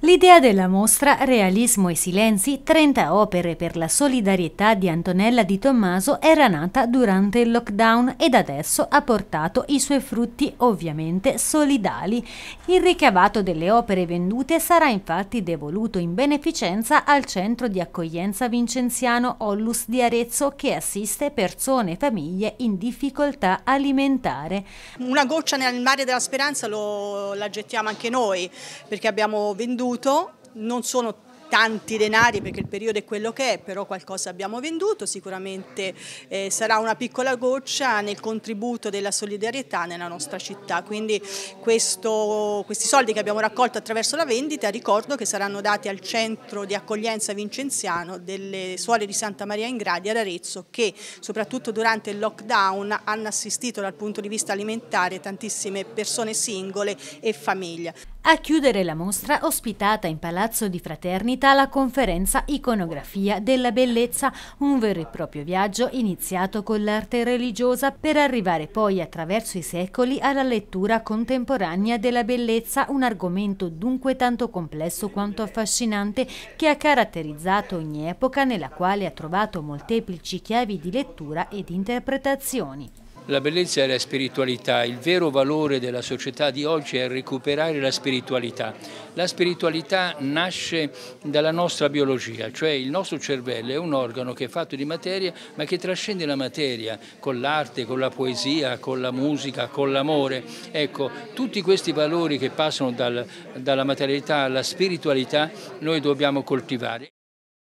L'idea della mostra Realismo e Silenzi, 30 opere per la solidarietà di Antonella Di Tommaso era nata durante il lockdown ed adesso ha portato i suoi frutti ovviamente solidali. Il ricavato delle opere vendute sarà infatti devoluto in beneficenza al centro di accoglienza vincenziano Ollus di Arezzo che assiste persone e famiglie in difficoltà alimentare. Una goccia nel mare della speranza lo, la gettiamo anche noi perché abbiamo venduto venduto, non sono tanti denari perché il periodo è quello che è, però qualcosa abbiamo venduto, sicuramente eh, sarà una piccola goccia nel contributo della solidarietà nella nostra città, quindi questo, questi soldi che abbiamo raccolto attraverso la vendita ricordo che saranno dati al centro di accoglienza vincenziano delle suore di Santa Maria in Gradi ad Arezzo che soprattutto durante il lockdown hanno assistito dal punto di vista alimentare tantissime persone singole e famiglie. A chiudere la mostra ospitata in Palazzo di Fraternità la conferenza Iconografia della Bellezza, un vero e proprio viaggio iniziato con l'arte religiosa per arrivare poi attraverso i secoli alla lettura contemporanea della bellezza, un argomento dunque tanto complesso quanto affascinante che ha caratterizzato ogni epoca nella quale ha trovato molteplici chiavi di lettura ed interpretazioni. La bellezza è la spiritualità, il vero valore della società di oggi è recuperare la spiritualità. La spiritualità nasce dalla nostra biologia, cioè il nostro cervello è un organo che è fatto di materia ma che trascende la materia con l'arte, con la poesia, con la musica, con l'amore. Ecco, tutti questi valori che passano dal, dalla materialità alla spiritualità noi dobbiamo coltivare.